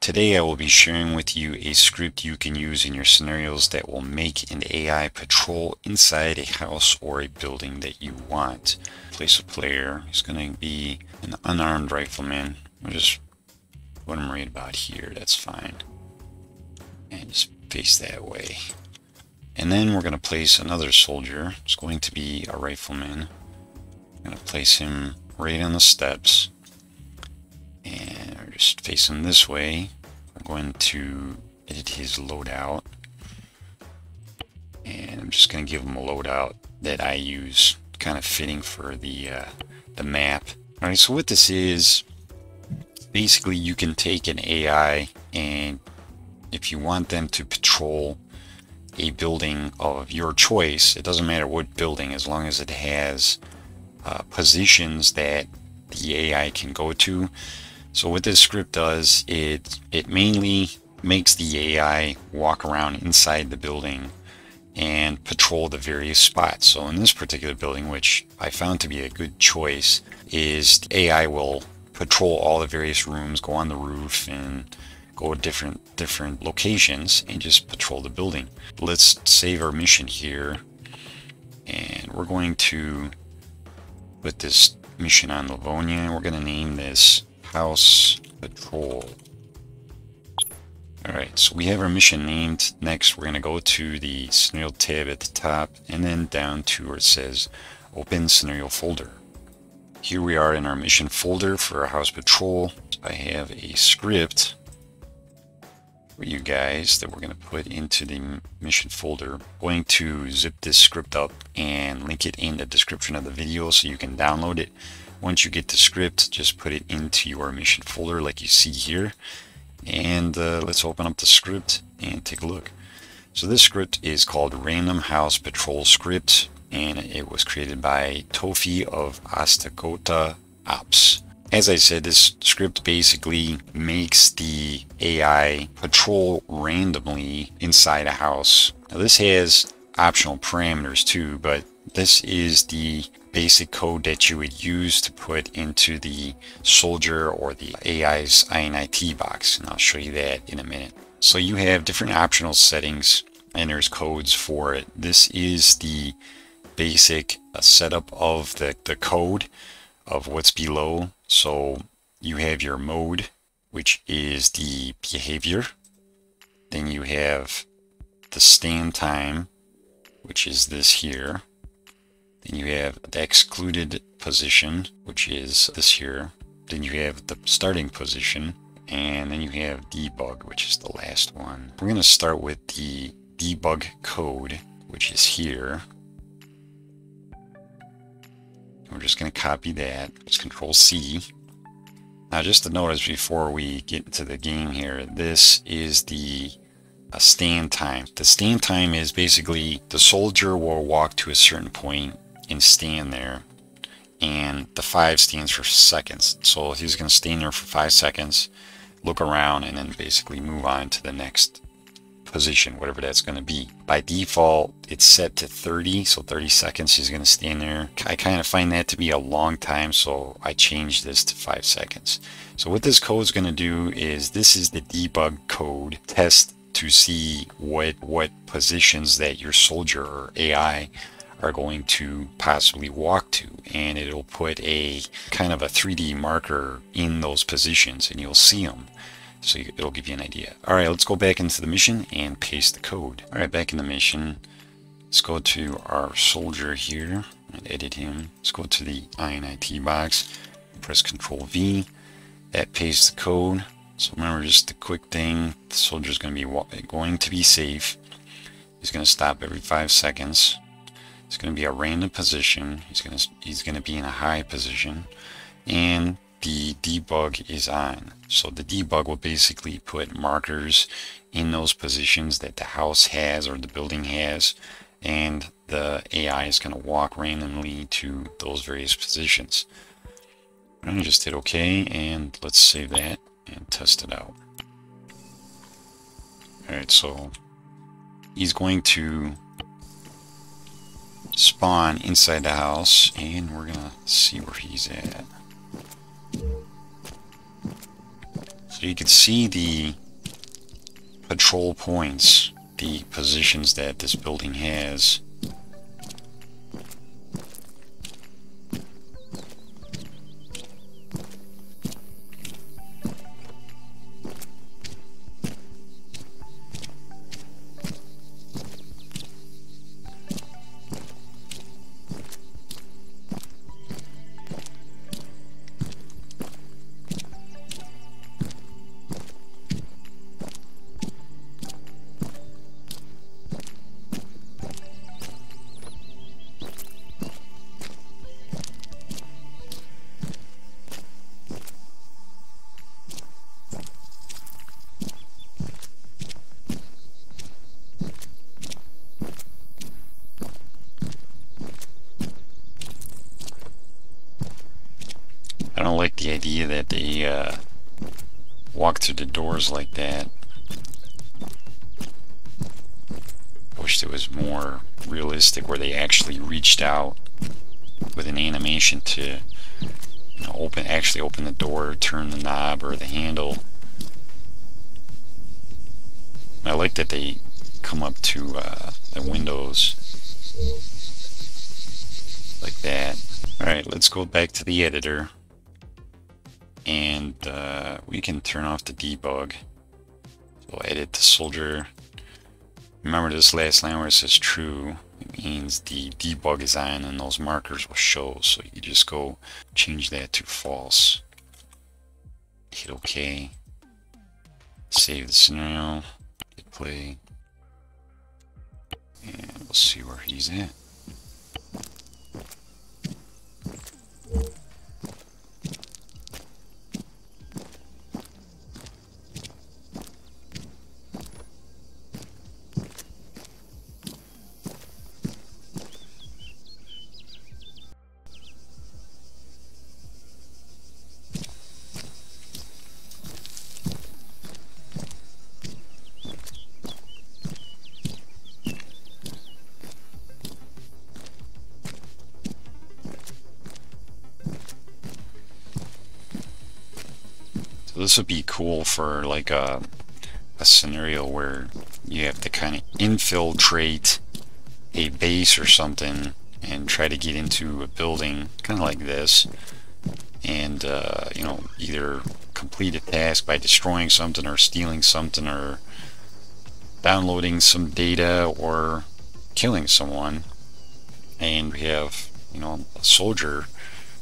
Today I will be sharing with you a script you can use in your scenarios that will make an AI patrol inside a house or a building that you want. Place a player. He's going to be an unarmed rifleman. We'll just put him right about here. That's fine. And just face that way. And then we're going to place another soldier. It's going to be a rifleman. I'm going to place him right on the steps and just facing this way. I'm going to edit his loadout and I'm just going to give him a loadout that I use kind of fitting for the uh, the map. Alright, so what this is, basically you can take an AI and if you want them to patrol a building of your choice, it doesn't matter what building as long as it has uh, positions that the AI can go to. So what this script does, it, it mainly makes the AI walk around inside the building and patrol the various spots. So in this particular building, which I found to be a good choice, is the AI will patrol all the various rooms, go on the roof, and go to different different locations and just patrol the building. Let's save our mission here, and we're going to put this mission on Livonia. We're going to name this House Patrol. Alright, so we have our mission named. Next, we're going to go to the scenario tab at the top and then down to where it says Open Scenario Folder. Here we are in our mission folder for our House Patrol. I have a script for you guys that we're going to put into the mission folder. I'm going to zip this script up and link it in the description of the video so you can download it once you get the script, just put it into your mission folder like you see here. And uh, let's open up the script and take a look. So this script is called Random House Patrol Script, and it was created by Tophe of Östgöta Ops. As I said, this script basically makes the AI patrol randomly inside a house. Now this has optional parameters too, but this is the basic code that you would use to put into the soldier or the AI's INIT box. And I'll show you that in a minute. So you have different optional settings and there's codes for it. This is the basic uh, setup of the, the code of what's below. So you have your mode, which is the behavior. Then you have the stand time, which is this here. Then you have the excluded position, which is this here. Then you have the starting position, and then you have debug, which is the last one. We're going to start with the debug code, which is here. We're just going to copy that. Just Control C. Now, just to notice before we get into the game here, this is the a stand time. The stand time is basically the soldier will walk to a certain point and stand there. And the five stands for seconds. So he's going to stand there for five seconds, look around, and then basically move on to the next position, whatever that's going to be. By default, it's set to 30, so 30 seconds he's going to stand there. I kind of find that to be a long time, so I changed this to 5 seconds. So what this code is going to do is this is the debug code test to see what what positions that your soldier or AI are going to possibly walk to. And it'll put a kind of a 3D marker in those positions and you'll see them so it'll give you an idea. Alright let's go back into the mission and paste the code. Alright back in the mission. Let's go to our soldier here and edit him. Let's go to the INIT box. Press ctrl V. That pastes the code so remember just a quick thing the soldier is going to be going to be safe he's going to stop every five seconds it's going to be a random position. He's going to he's going to be in a high position, and the debug is on. So the debug will basically put markers in those positions that the house has or the building has, and the AI is going to walk randomly to those various positions. To just hit OK, and let's save that and test it out. Alright, so he's going to spawn inside the house and we're gonna see where he's at. So you can see the patrol points, the positions that this building has. Don't like the idea that they uh, walk through the doors like that. I wish there was more realistic where they actually reached out with an animation to you know, open, actually open the door, turn the knob or the handle. I like that they come up to uh, the windows like that. Alright, let's go back to the editor and uh, we can turn off the debug. So edit the soldier. Remember this last line where it says true, it means the debug is on and those markers will show. So you just go change that to false. Hit OK. Save the scenario. Hit play. And we'll see where he's at. This would be cool for like a, a scenario where you have to kind of infiltrate a base or something and try to get into a building kind of like this and uh, you know either complete a task by destroying something or stealing something or downloading some data or killing someone. And we have you know a soldier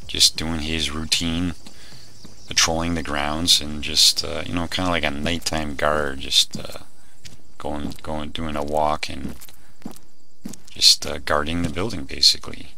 just doing his routine patrolling the grounds and just uh, you know kind of like a nighttime guard just uh, going going doing a walk and just uh, guarding the building basically